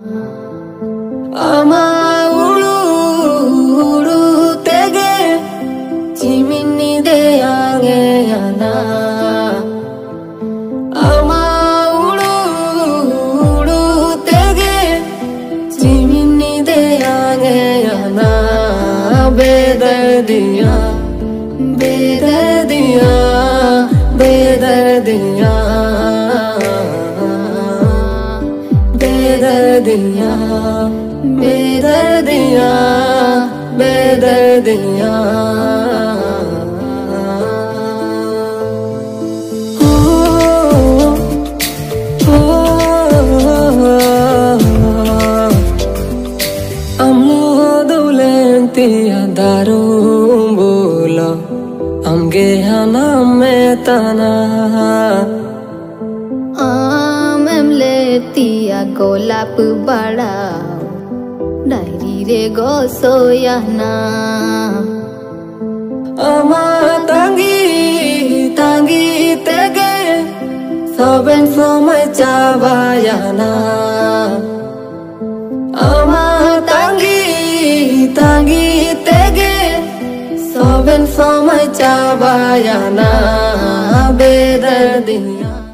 আমা উড়ু উড়ু তেগে আনা। আমা উড়ু উড়ু তেগে আনা। বেদর দিয়া বেদর দিয়া বেদর দিয়া। बेदर्दिया बेदर्दिया हो हो amlodulentiya darumbula amge haname tana आमलेतिया गोलाप बड़ा डायरी रे गो सोयाना tege soben somai chabayana ama tangi tangi tege soben somai chabayana bedardiya